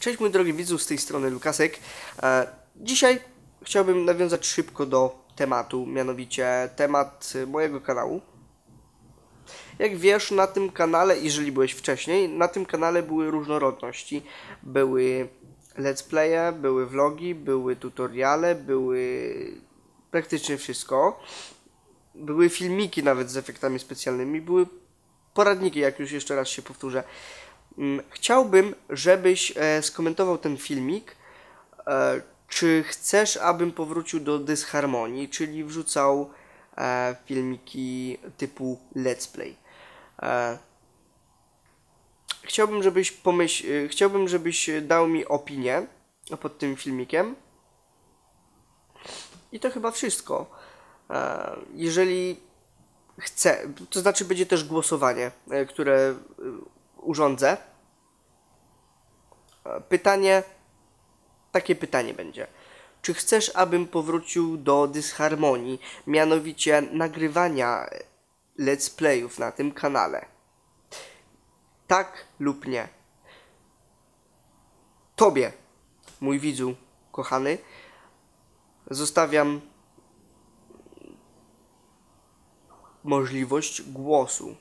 Cześć mój drogi widzu, z tej strony Lukasek. E, dzisiaj chciałbym nawiązać szybko do tematu, mianowicie temat mojego kanału. Jak wiesz, na tym kanale, jeżeli byłeś wcześniej, na tym kanale były różnorodności. Były let's playe, były vlogi, były tutoriale, były praktycznie wszystko. Były filmiki nawet z efektami specjalnymi, były poradniki, jak już jeszcze raz się powtórzę. Mm, Chciałbym, żebyś e, skomentował ten filmik. E, czy chcesz, abym powrócił do dysharmonii, czyli wrzucał e, filmiki typu let's play. Chciałbym, żebyś pomyśl, chciałbym, żebyś dał mi opinię pod tym filmikiem. I to chyba wszystko. Jeżeli chcę, to znaczy będzie też głosowanie, które urządzę. E, Pytanie, takie pytanie będzie. Czy chcesz, abym powrócił do dysharmonii, mianowicie nagrywania let's playów na tym kanale? Tak lub nie? Tobie, mój widzu kochany, zostawiam możliwość głosu.